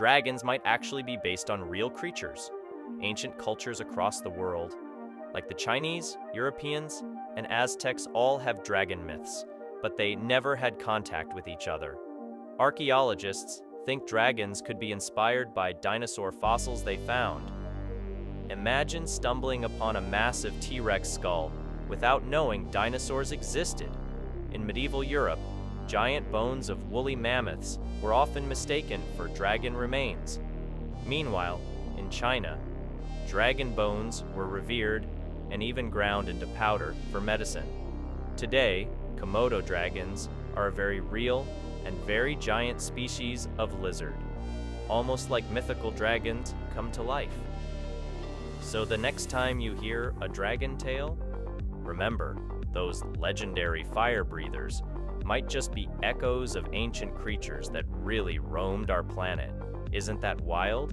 dragons might actually be based on real creatures. Ancient cultures across the world, like the Chinese, Europeans, and Aztecs, all have dragon myths, but they never had contact with each other. Archaeologists think dragons could be inspired by dinosaur fossils they found. Imagine stumbling upon a massive T Rex skull without knowing dinosaurs existed. In medieval Europe, giant bones of woolly mammoths were often mistaken for dragon remains. Meanwhile, in China, dragon bones were revered and even ground into powder for medicine. Today, Komodo dragons are a very real and very giant species of lizard, almost like mythical dragons come to life. So the next time you hear a dragon tale, remember, those legendary fire breathers might just be echoes of ancient creatures that really roamed our planet. Isn't that wild?